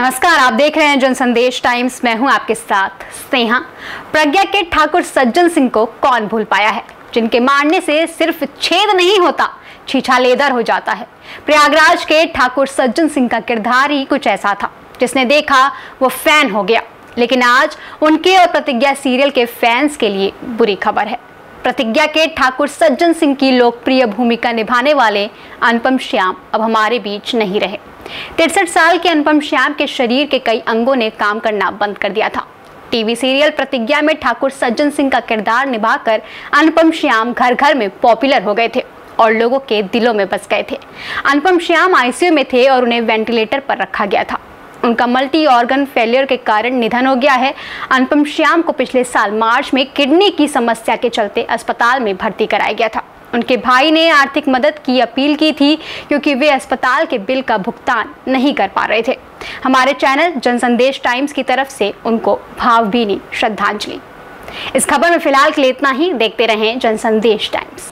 नमस्कार, आप देख रहे हैं जन संदेश टाइम्स। मैं हूँ आपके साथ स्नेहा। प्रज्ञा के ठाकुर सज्जन सिंह को कौन भूल पाया है? जिनके मारने से सिर्फ़ छेद नहीं होता, छीछा लेदर हो जाता है। प्रयागराज के ठाकुर सज्जन सिंह का किरदार ही कुछ ऐसा था, जिसने देखा वो फ़ैन हो गया। लेकिन आज उनके और प्रतिज्ञा सीरियल के फैंस के लिए बुरी खबर है। प्रतिज्ञा के ठाकुर सज्जन सिंह की लोकप्रिय भूमिका निभाने वाले अनुपम श्याम अब हमारे बीच नहीं रहे। तिरसठ साल के अनुपम श्याम के शरीर के कई अंगों ने काम करना बंद कर दिया था। टीवी सीरियल प्रतिज्ञा में ठाकुर सज्जन सिंह का किरदार निभाकर अनुपम श्याम घर घर में पॉपुलर हो गए थे और लोगों के दिलों में बस गए थे। अनुपम श्याम आईसीयू में थे और उन्हें वेंटिलेटर पर रखा गया था। उनका मल्टी ऑर्गन फेलियर के कारण निधन हो गया है। अनुपम श्याम को पिछले साल मार्च में किडनी की समस्या के चलते अस्पताल में भर्ती कराया गया था। उनके भाई ने आर्थिक मदद की, अपील की थी, क्योंकि वे अस्पताल के बिल का भुगतान नहीं कर पा रहे थे। हमारे चैनल जनसंदेश टाइम्स की तरफ़ से उनको भावभीनी श्रद्धांजलि। इस खबर में फ़िलहाल के लिए इतना ही, देखते रहें जनसंदेश टाइम्स।